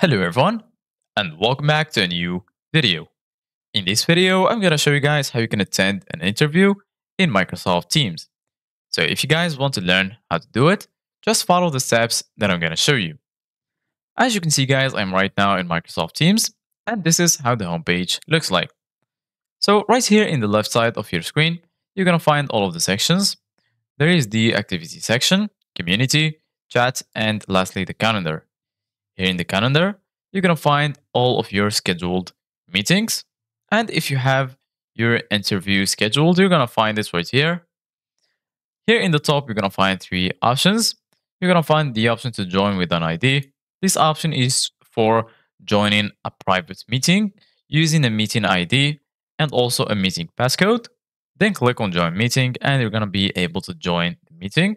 Hello everyone and welcome back to a new video. In this video, I'm going to show you guys how you can attend an interview in Microsoft Teams. So if you guys want to learn how to do it, just follow the steps that I'm going to show you. As you can see guys, I'm right now in Microsoft Teams and this is how the homepage looks like. So right here in the left side of your screen, you're to find all of the sections. There is the activity section, community, chat, and lastly the calendar. Here in the calendar, you're going to find all of your scheduled meetings. And if you have your interview scheduled, you're going to find this right here. Here in the top, you're going to find three options. You're going to find the option to join with an ID. This option is for joining a private meeting using a meeting ID and also a meeting passcode. Then click on join meeting and you're going to be able to join the meeting.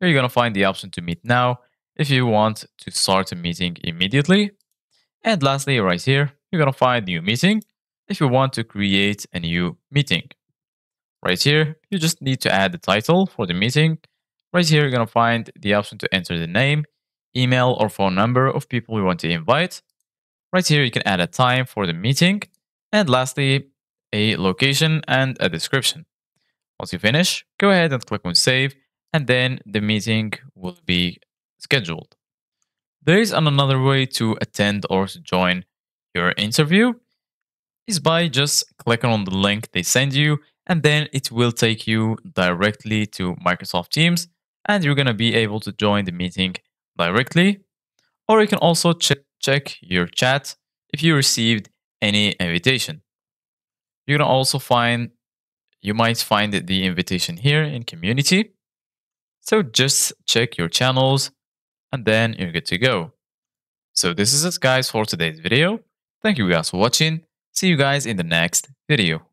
Here you're going to find the option to meet now if you want to start a meeting immediately. And lastly, right here, you're going to find new meeting if you want to create a new meeting. Right here, you just need to add the title for the meeting. Right here, you're going to find the option to enter the name, email, or phone number of people you want to invite. Right here, you can add a time for the meeting. And lastly, a location and a description. Once you finish, go ahead and click on save, and then the meeting will be scheduled. There is another way to attend or to join your interview is by just clicking on the link they send you and then it will take you directly to Microsoft Teams and you're going to be able to join the meeting directly or you can also check check your chat if you received any invitation. You're going to also find you might find the invitation here in community. So just check your channels and then you're good to go. So this is it guys for today's video. Thank you guys for watching. See you guys in the next video.